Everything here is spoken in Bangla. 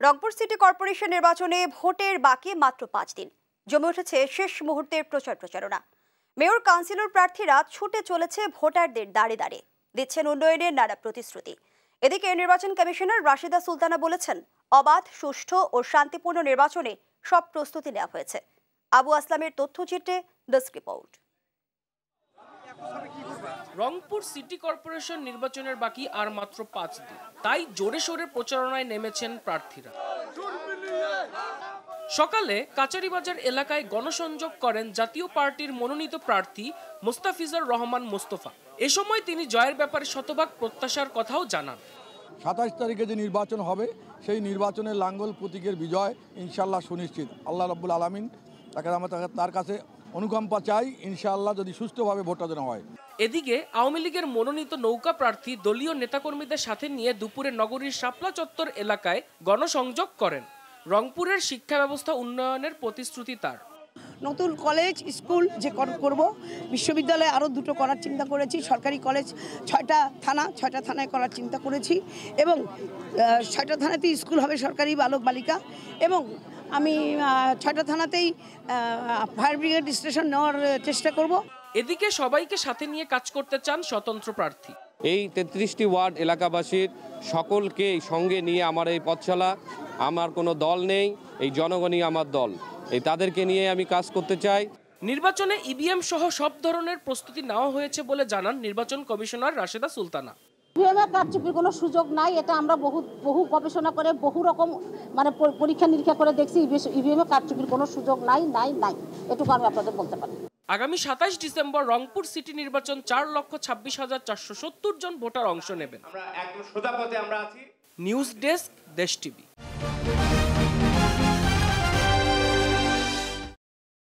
রংপুর সিটি কর্পোরেশন নির্বাচনে ভোটের বাকি মাত্র পাঁচ দিন। জমে উঠেছে শেষ মুহূর্তের প্রচার প্রচারণা। মেয়র কাউন্সিলর প্রার্থীরা ছুটে চলেছে ভোটারদের দাঁড়ে দাঁড়ে, দিচ্ছেন উন্নয়নের নানা প্রতিশ্রুতি। এদিকে নির্বাচন কমিশনার রাশিদা সুলতানা বলেছেন, অবাধ, সুষ্ঠু ও শান্তিপূর্ণ নির্বাচনে সব প্রস্তুতি নেওয়া হয়েছে। আবু আসলামের তথ্যচিত্রে desk report. Rangpur city corporation নির্বাচনের বাকি আর মাত্র পাঁচ দিন। তাই জোরে সোরে প্রচারণায় নেমেছেন প্রার্থীরা। সকালে কাচারিবাজার এলাকায় গণসংযোগ করেন জাতীয় পার্টির মনোনীত প্রার্থী মোস্তাফিজার রহমান মোস্তফা। এ সময় তিনি জয়ের ব্যাপারে শতভাগ প্রত্যাশার কথাও জানান। সাতাশ তারিখে যে নির্বাচন হবে, সেই নির্বাচনের লাঙ্গল প্রতীকের বিজয় ইনশাল্লাহ সুনিশ্চিত। আল্লাহ রব্বুল আলমিন তাকে আমরা তার কাছে অনুকম্পা চাই, ইনশাআল্লাহ যদি সুষ্ঠুভাবে ভোটটা যেন হয়। এদিকে আওয়ামী লীগের মনোনীত নৌকা প্রার্থী দলীয় নেতাকর্মীদের সাথে নিয়ে দুপুরে নগরীর শাপলা চত্বর এলাকায় গণসংযোগ করেন। রংপুরের শিক্ষা ব্যবস্থা উন্নয়নের প্রতিশ্রুতি তার। নতুন কলেজ, স্কুল যে করব, বিশ্ববিদ্যালয়ে আরও দুটো করার চিন্তা করেছি। সরকারি কলেজ ছয়টা থানা, ছয়টা থানায় করার চিন্তা করেছি এবং ছয়টা থানাতেই স্কুল হবে সরকারি বালক বালিকা এবং আমি ছয়টা থানাতেই ফায়ার ব্রিগেড স্টেশন নেওয়ার চেষ্টা করব। এদিকে সবাইকে সাথে নিয়ে কাজ করতে চান স্বতন্ত্র প্রার্থী। এই তেত্রিশটি ওয়ার্ড এলাকাবাসীর সকলকে সঙ্গে নিয়ে আমার এই পথচলা আমার কোনো দল নেই এই জনগণই আমার দল। এই তাদেরকে নিয়ে আমি কাজ করতে চাই। নির্বাচনে ইভিএম সহ সব ধরনের প্রস্তুতি নেওয়া হয়েছে বলে জানান নির্বাচন কমিশনার রাশেদা সুলতানা। ইভিএমে কারচুপির কোনো সুযোগ নাই এটা আমরা বহু বহু গবেষণা করে বহু রকম মানে পরীক্ষা নিরীক্ষা করে দেখছি ইভিএমে কারচুপির কোনো সুযোগ নাই নাই নাই। এটুকু আমি আপনাদের বলতে পারি। আগামী সাতাশ ডিসেম্বর রংপুর সিটি নির্বাচন চার লক্ষ ছাব্বিশ হাজার চারশো সত্তর জন ভোটার অংশ নেবেন। News desk Desh TV.